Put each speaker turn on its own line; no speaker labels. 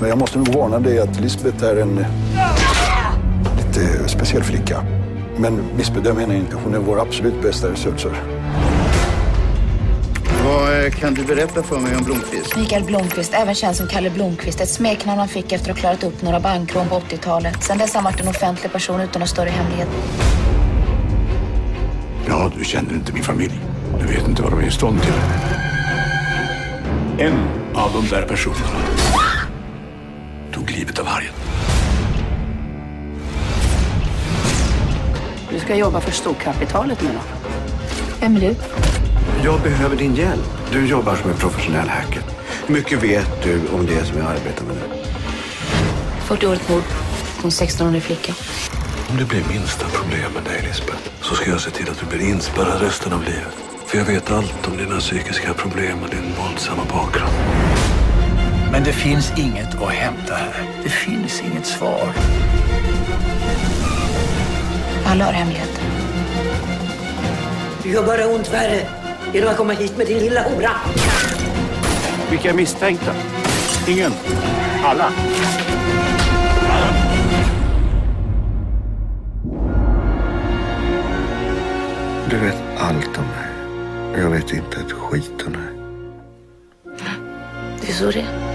Men jag måste nog varna dig att Lisbeth är en lite speciell flicka. Men missbedöm henne inte. Hon är vår absolut bästa researcher.
Vad eh, kan du berätta för mig om Blomqvist?
Mikael Blomqvist, även känd som Kalle Blomqvist. Ett smeknamn han fick efter att ha klarat upp några bankrån på 80-talet. Sen dess har han varit en offentlig person utan någon större hemlighet.
Ja, du känner inte min familj. Du vet inte vad de är i stånd till. En av de där personerna livet av vargen.
Du ska jobba för storkapitalet nu då?
Vem är du?
Jag behöver din hjälp. Du jobbar som en professionell hacker. Hur mycket vet du om det som jag arbetar med nu?
40-årigt mord på en 16-årig flicka.
Om det blir minsta problem med dig, Lisbeth, så ska jag se till att du blir inspärrad resten av livet. För jag vet allt om dina psykiska problem och din våldsamma bakgrund.
Men det finns inget att hämta här. Det finns inget svar.
Alla har hemligheter.
Du gör bara ont värre genom att komma hit med din lilla hora.
Vilka är misstänkta? Ingen? Alla?
Du vet allt om mig. Jag vet inte ett skit om dig.
Det är så det är.